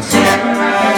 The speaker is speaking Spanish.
Gracias.